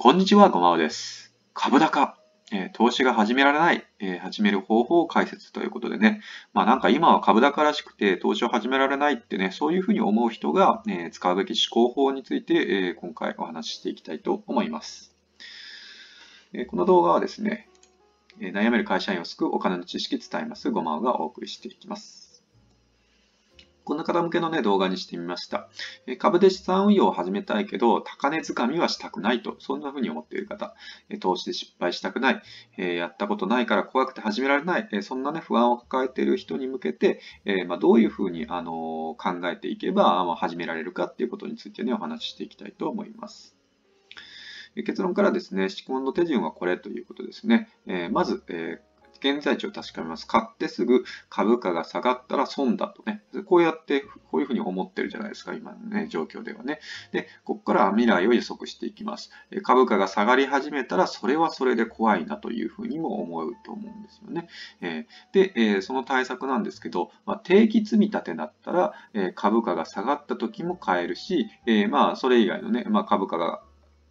こんにちは、ごまおです。株高、えー、投資が始められない、えー、始める方法を解説ということでね、まあなんか今は株高らしくて投資を始められないってね、そういうふうに思う人が、えー、使うべき思考法について、え今回お話ししていきたいと思います。えこの動画はですね、え悩める会社員を救うお金の知識伝えますごまおがお送りしていきます。こんな方向けのね、動画にしてみました。え株で資産運用を始めたいけど、高値掴みはしたくないと、そんな風に思っている方、え投資で失敗したくない、えやったことないから怖くて始められない、えそんなね、不安を抱えている人に向けて、えま、どういう風に、あの考えていけば、まあ、始められるかっていうことについてね、お話ししていきたいと思います。結論からですね、思考の手順はこれということですね。えまず、現在地を確かめます。買ってすぐ株価が下がったら損だとね。こうやって、こういうふうに思ってるじゃないですか、今のね、状況ではね。で、ここから未来を予測していきます。株価が下がり始めたら、それはそれで怖いなというふうにも思うと思うんですよね。で、その対策なんですけど、ま定期積み立てだったら、株価が下がった時も買えるし、まあ、それ以外のね、まあ、株価が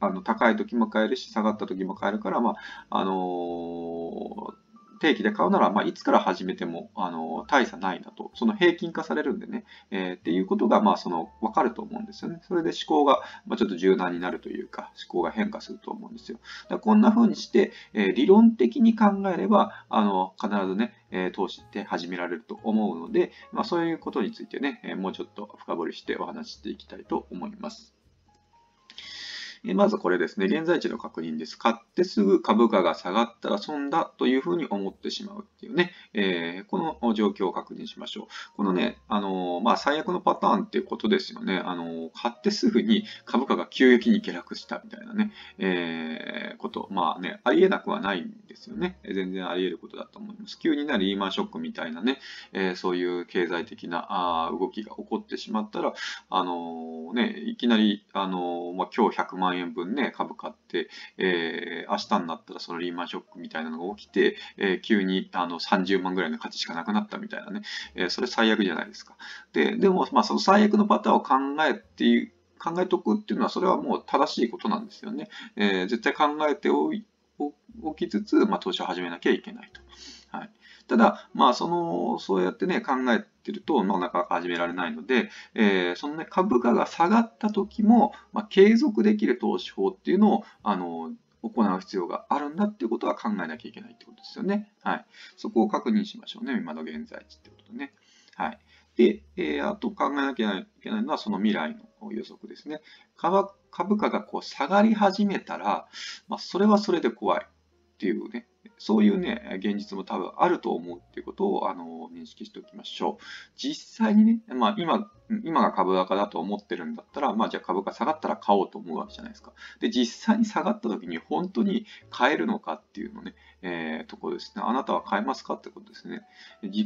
あの高い時も買えるし、下がった時も買えるから、まあ、あのー定期で買うなら、まあ、いつから始めてもあの大差ないなと、その平均化されるんでね、えー、っていうことが、まあ、その分かると思うんですよね。それで思考が、まあ、ちょっと柔軟になるというか、思考が変化すると思うんですよ。だこんな風にして、えー、理論的に考えれば、あの必ずね、えー、投資って始められると思うので、まあ、そういうことについてね、えもうちょっと深掘りしてお話ししていきたいと思います。まずこれですね、現在地の確認です。買ってすぐ株価が下がったら損だというふうに思ってしまうっていうね、えー、この状況を確認しましょう。このね、あのー、まあ、最悪のパターンっていうことですよね。あのー、買ってすぐに株価が急激に下落したみたいなね、えこと、まあね、ありえなくはないんですよね。全然あり得ることだと思います。急になるリーマンショックみたいなね、えそういう経済的なあ動きが起こってしまったら、あのね、いきなり、あのまあ、今日100万円分ね、株買って、えー、明日になったらそのリーマンショックみたいなのが起きて、えー、急にあの30万ぐらいの価値しかなくなったみたいなね、えー、それ最悪じゃないですか。で、でも、まあ、その最悪のパターンを考えてい、考えておくっていうのは、それはもう正しいことなんですよね。えー、絶対考えておきつつ、まあ、投資を始めなきゃいけないと。ただ、まあ、その、そうやってね、考えてると、まあ、なかなか始められないので、えー、そのね、株価が下がった時も、まあ、継続できる投資法っていうのを、あの、行う必要があるんだっていうことは考えなきゃいけないってことですよね。はい。そこを確認しましょうね。今の現在地ってことね。はい。で、えー、あと考えなきゃいけないのはその未来の予測ですね。株価がこう下がり始めたら、まあ、それはそれで怖いっていうね、そういうね、現実も多分あると思うっていうことをあの認識しておきましょう。実際にね、まあ、今、今が株高だと思ってるんだったら、まあ、じゃあ株価下がったら買おうと思うわけじゃないですか。で、実際に下がった時に本当に買えるのかっていうのね、えー、ところですね。あなたは買えますかってことですね。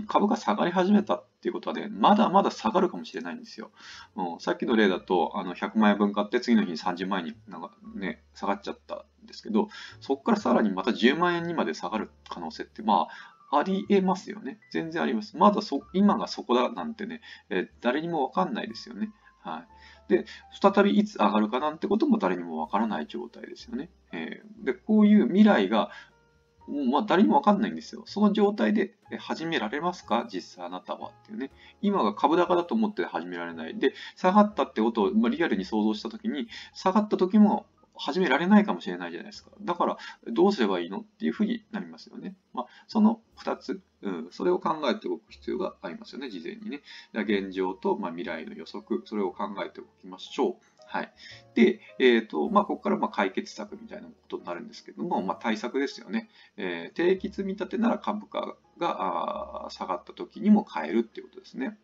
株価下がり始めたっていうことはね、まだまだ下がるかもしれないんですよ。うん、さっきの例だと、あの100万円分買って次の日に30万円になんか、ね、下がっちゃったですけど、そこからさらにまた10万円にまで下がる可能性って、まあ、ありえますよね。全然あります。まだそ今がそこだなんてね、え、誰にもわかんないですよね。はい。で、再びいつ上がるかなんてことも誰にもわからない状態ですよね。えー、で、こういう未来がまあ誰にもわかんないんですよ。その状態で始められますか？実際あなたはっていうね。今が株高だと思って始められない。で、下がったってことを、ま、リアルに想像したときに、下がった時も始められないかもしれないじゃないですか。だから、どうすればいいのっていうふうになりますよね。まあ、その2つ、うん、それを考えておく必要がありますよね、事前にね。現状と、まあ、未来の予測、それを考えておきましょう。はい。で、えっ、ー、と、まあ、ここからま解決策みたいなことになるんですけども、まあ、対策ですよね。えー、定期積み立てなら株価が下がった時にも買えるっていうことですね。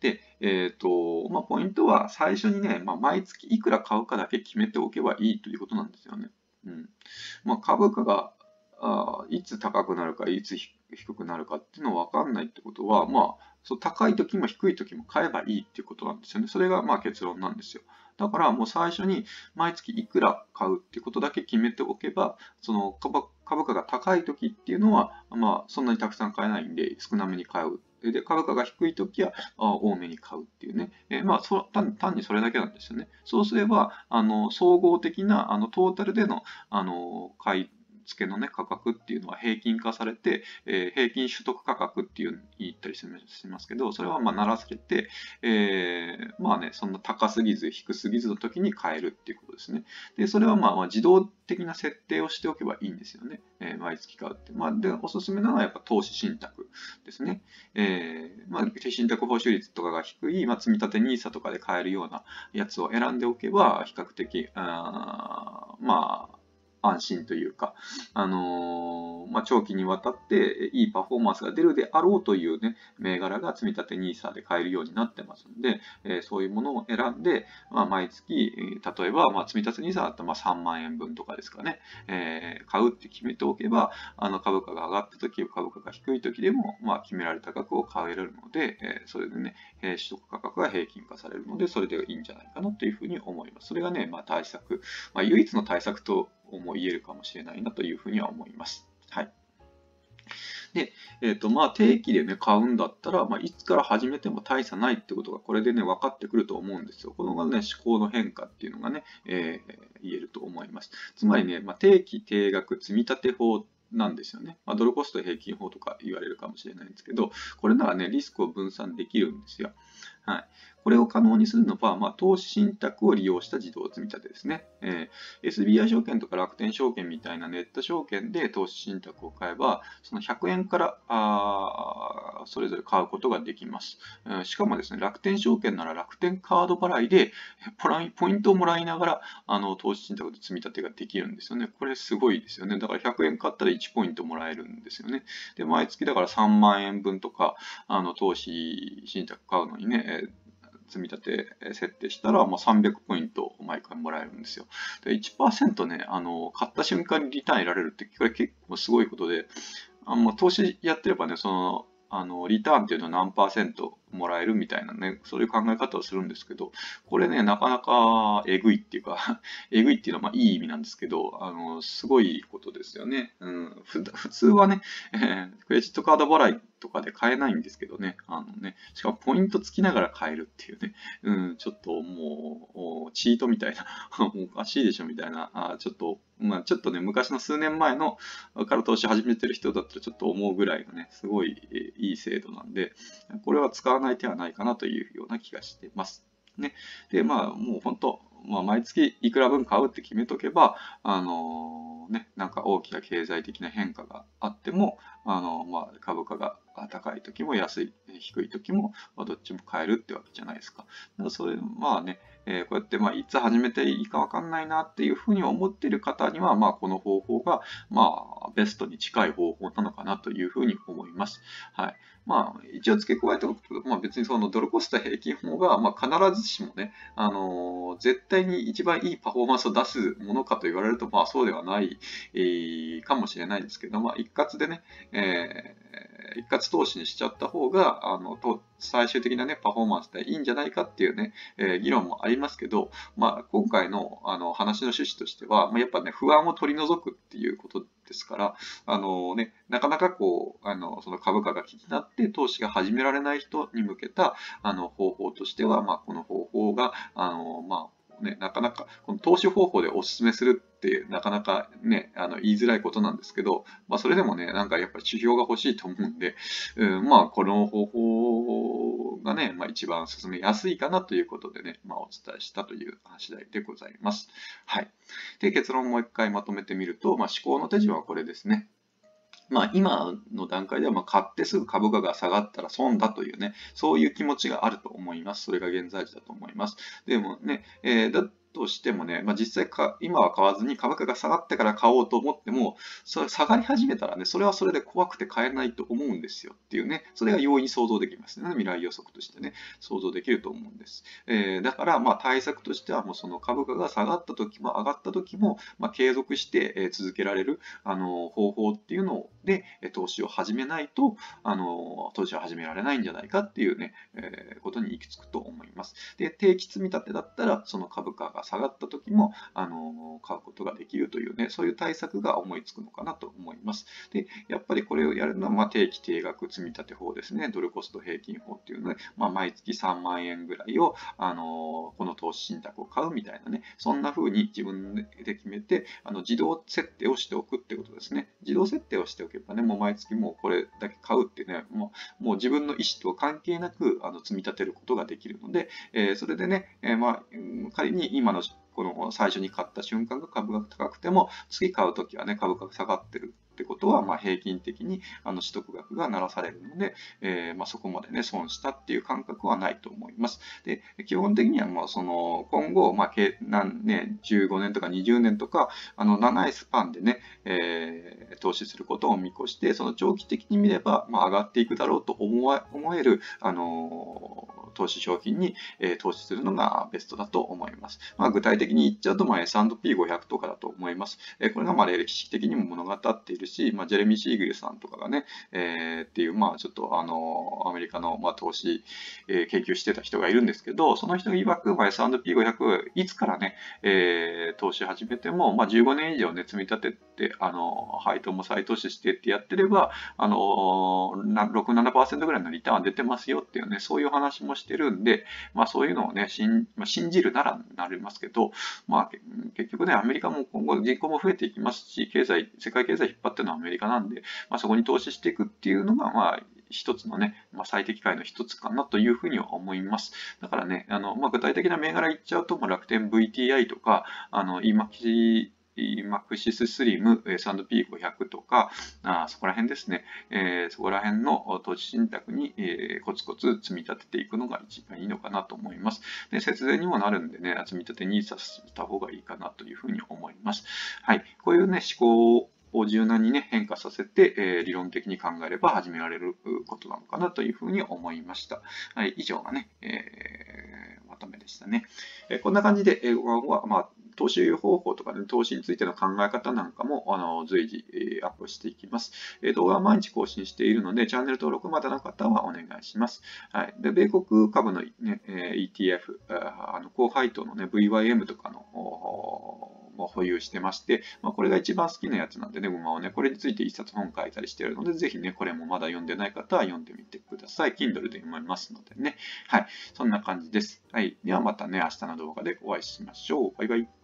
で、えっ、ー、と、まあ、ポイントは最初にね、まあ、毎月いくら買うかだけ決めておけばいいということなんですよね。うん。まあ、株価があいつ高くなるか、いつ低くなるかっていうのは分かんないってことは、まあ、そう高い時も低い時も買えばいいっていうことなんですよね。それがまあ結論なんですよ。だからもう最初に毎月いくら買うっていうことだけ決めておけば、その株価が高い時っていうのは、まあそんなにたくさん買えないんで少なめに買うで、株価が低いときは多めに買うっていうね。え、まあそ単、単にそれだけなんですよね。そうすれば、あの総合的なあのトータルでのあの買い付けの、ね、価格っていうのは平均化されて、えー、平均取得価格っていうの言ったりしますけど、それはまあならせて、えー、まあね、そんな高すぎず低すぎずの時に買えるっていうことですね。で、それはまあまあ自動的な設定をしておけばいいんですよね。えー、毎月買うって。まあ、で、おすすめなのはやっぱ投資信託ですね。えー、まあ、信託報酬率とかが低い、まあ、積立 NISA とかで買えるようなやつを選んでおけば、比較的、あまあ、安心というか、あのー、まあ、長期にわたっていいパフォーマンスが出るであろうというね、銘柄が積立 NISA で買えるようになってますので、えー、そういうものを選んで、まあ、毎月、例えば、まあ、積立 NISA だったらま3万円分とかですかね、えー、買うって決めておけば、あの株価が上がった時、株価が低い時でも、ま、決められた額を買えるので、えそれでね、取得価格が平均化されるので、それでいいんじゃないかなというふうに思います。それがね、ま、対策、ま、唯一の対策とも言えるかもしれないなというふうには思います。はい。で、えっ、ー、と、まあ、定期でね、買うんだったら、まあ、いつから始めても大差ないってことが、これでね、分かってくると思うんですよ。このがね、思考の変化っていうのがね、えー、言えると思います。つまりね、まあ、定期、定額、積立法なんですよね。まあ、ドルコスト平均法とか言われるかもしれないんですけど、これならね、リスクを分散できるんですよ。はい。これを可能にするのは、まあ、投資信託を利用した自動積み立てですね。えー、SBI 証券とか楽天証券みたいなネット証券で投資信託を買えば、その100円からあそれぞれ買うことができます、えー。しかもですね、楽天証券なら楽天カード払いでポイントをもらいながらあの投資信託で積み立てができるんですよね。これすごいですよね。だから100円買ったら1ポイントもらえるんですよね。で、毎月だから3万円分とかあの投資信託買うのにね、積み立て設定したら、まあ、300ポイント毎回もらえるんですよ。で1%ね、あの、買った瞬間にリターン得られるって、これ結構すごいことで、あの投資やってればね、その、あの、リターンっていうのは何パーセントもらえるみたいなね、そういう考え方をするんですけど、これね、なかなかえぐいっていうか えぐいっていうのはまあいい意味なんですけど、あの、すごいことですよね。うん、普通はね、えー、クレジットカード払いとかで買えないんですけどね、あのね、しかもポイントつきながら買えるっていうね、うん、ちょっともう、チートみたいな、おかしいでしょみたいな、あちょっと、まあちょっとね、昔の数年前のから投資始めてる人だったらちょっと思うぐらいのね、すごいいい制度なんで、これは使わない手はないかなというような気がしてます。ね。で、まあ、もう本当、まあ、毎月いくら分買うって決めとけば、あのー、ね、なんか大きな経済的な変化があっても、あのー、まあ、株価が高い時も安い、低い時も、まあ、どっちも買えるってわけじゃないですか。だからそれ、まあね、えー、こうやって、まあ、いつ始めていいかわかんないなっていうふうに思っている方には、まあ、この方法が、まあ、ベストに近い方法なのかなというふうに思います。はい。まあ、一応付け加えておくと、まあ、別にそのドルコスト平均法が、まあ、必ずしもね、あのー、絶対に一番いいパフォーマンスを出すものかと言われると、まあ、そうではない、えー、かもしれないですけど、まあ、一括でね、えー、一括投資にしちゃった方が、あの、と最終的なね、パフォーマンスでいいんじゃないかっていうね、えー、議論もありますけど、まあ、今回のあの話の趣旨としては、まあ、やっぱね、不安を取り除くっていうことですから、あのね、なかなかこう、あの、その株価が気になって投資が始められない人に向けた、あの、方法としては、まあ、この方法が、あの、まあ、ね、なかなか、この投資方法でお勧めするってなかなかね、あの言いづらいことなんですけど、まあ、それでもね、なんかやっぱり指標が欲しいと思うんで、うん、まあ、この方法がね、まあ、一番進めやすいかなということでね、まあ、お伝えしたという話題でございます。はい。で、結論をもう一回まとめてみると、まあ、思考の手順はこれですね。まあ、今の段階ではま買ってすぐ株価が下がったら損だというね、そういう気持ちがあると思います。それが現在時だと思います。でもね、えー、だとしてもね、まあ、実際か、今は買わずに株価が下がってから買おうと思っても、それ下がり始めたらね、それはそれで怖くて買えないと思うんですよっていうね、それが容易に想像できますね。未来予測としてね、想像できると思うんです。えー、だから、ま対策としては、もうその株価が下がった時も上がった時も、まあ、継続して続けられるあの方法っていうので、投資を始めないと、あの投資を始められないんじゃないかっていうね、えー、ことに行き着くと思います。で、定期積み立てだったら、その株価が下がった時も、あの買うことができるというね、そういう対策が思いつくのかなと思います。で、やっぱりこれをやるのは、まあ、定期定額積立法ですね。ドルコスト平均法っていうので、まあ、毎月3万円ぐらいを、あのこの投資信託を買うみたいなね、そんな風に自分で決めて、あの自動設定をしておくってことですね。自動設定をしておけばね、もう毎月もうこれだけ買うってね、もうもう自分の意思と関係なくあの積み立てることができるので、えー、それでね、えー、まあ、仮に今のこの最初に買った瞬間が株が高くても、次買うときはね、株価が下がってるってことは、まあ、平均的にあの取得額がならされるので、えー、まあ、そこまでね、損したっていう感覚はないと思います。で、基本的にはもうその、今後、まあ、何年、15年とか20年とか、あの、長いスパンでね、えー、投資することを見越して、その長期的に見れば、まあ、上がっていくだろうと思える、あの投資商品に、え投資するのがベストだと思います。まあ、具体的に言っちゃうと、まあ、S&P500 とかだと思います。えこれがまあ歴史的にも物語っているし、まあ、ジェレミー・シーグルさんとかがね、えー、っていう、まあ、ちょっとあのアメリカの、まあ、投資、えー、研究してた人がいるんですけど、その人曰く、まあ、S&P500 いつからね、えー、投資始めても、まあ、15年以上ね、積み立てて、あの配当も再投資してってやってれば、あの6、7%ぐらいのリターン出てますよっていうね、そういう話もしてしてるんで、まあそういうのをね、信,、まあ、信じるならなりますけど、まあ結局ね、アメリカも今後人口も増えていきますし、経済、世界経済引っ張ってるのはアメリカなんで、まあそこに投資していくっていうのが、まあ一つのね、まあ、最適解の一つかなというふうには思います。だからね、あのまあ、具体的な銘柄言っちゃうとま、楽天 VTI とか、あの、今、マクシススリム、S&P500 とか、あそこら辺ですね、え、そこら辺の投資信託に、え、コツコツ積み立てていくのが一番いいのかなと思います。で節電にもなるんでね、積み立てにさせた方がいいかなというふうに思います。はい。こういうね、思考を柔軟にね、変化させて、えー、理論的に考えれば始められることなのかなというふうに思いました。はい。以上がね、えー、まとめでしたね。え、こんな感じで、英語は、まあ、投資方法とか、ね、投資についての考え方なんかもあの随時、え、アップしていきます、え。動画は毎日更新しているので、チャンネル登録まだの方はお願いします。はい、で米国株の、ね、ETF、あの高配当の、ね、VYM とかのも保有してまして、まあ、これが一番好きなやつなんでね、馬をね、これについて一冊本書いたりしてるので、ぜひね、これもまだ読んでない方は読んでみてください。Kindle で読めますのでね。はい。そんな感じです。はい。ではまたね、明日の動画でお会いしましょう。バイバイ。